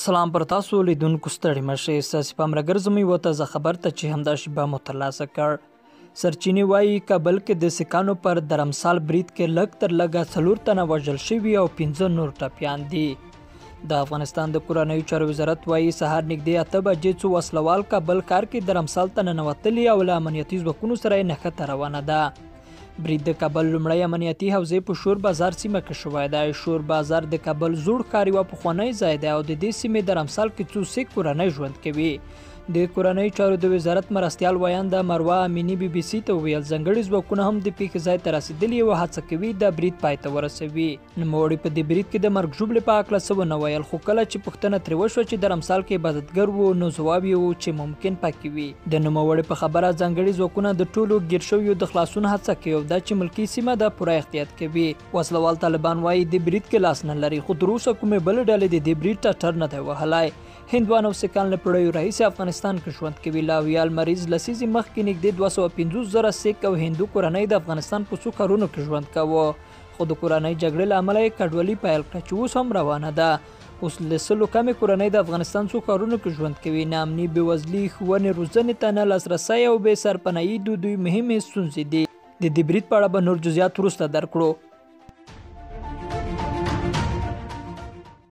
سلام پر تاسو لیدونکو ستړي مشه ساسي پامرګر زمي و تازه خبر ته چې همدا شبه مترلاسه کړ سرچینې وایي کابل کې د سکانو پر درمسال برید کې لږ تر لږه څلور تنه وژل شوي او پنځه نور ټپیان دي د افغانستان د کورنیو چارو وزارت وایي سهار نږدې اته بجې څو وسلوال کابل ښار کې درمسال ته ننوتلي او له امنیتي ځواکونو سره یې نښته روانه ده برید د کابل لومړی امنیتي حوزې په شور بازار سیمه کې شوی دی شور بازار د کابل زوړ ښار یوه پخوانی ځای دی او د دې سیمې د رمسال کې څو سې کورنۍ ژوند کوي د کورنۍ چارو د وزارت مرستیال ویاند مروه امینی بي بي سي ته وویل ځانګړي ځواکونه هم د پیښې ځای ته رسیدلي او هڅه کوي دا برید پای ته ورسوي نوموړي په دې برید کې د مرګ ژوبلې په هکله څه ونه ویل خو کله چې پوښتنه ترې وشوه چې د رمسال کې عبادتګر وو نو ځواب یې و چې ممکن پکې وي د نوموړي په خبره ځانګړي ځواکونه د ټولو ګیر شویو د خلاصون هڅه کوي او دا چې ملکي سیمه ده پوره احتیاط کوي وسلوال طالبان وایي د برید کې لاس نه لري خو تر اوسه کومې بلې ډلې د دې برید ټټر نه دی وهلی هندوان او سکان له پړیو راهیسې افغانستان کې ژوند کوي له اویا لمریز لسیزې مخکې نږدې دوه سوه پنځوس زره سیک او هندو کورنۍ د افغانستان په څو ښارونو کې ژوند کاوه خو د کورنۍ جګړې له امله یې کډوالي پیل کړه چې اوس هم روانه ده اوس له سلو کمې کورنۍ د افغانستان څو ښارونو کې ژوند کوي ناامني بېوزلي ښوونې روزنې ته نه لاسرسی او بې سرپناهي د دوی مهمې ستونزې دي د دې برید په اړه به نور جزئیات وروسته درکړو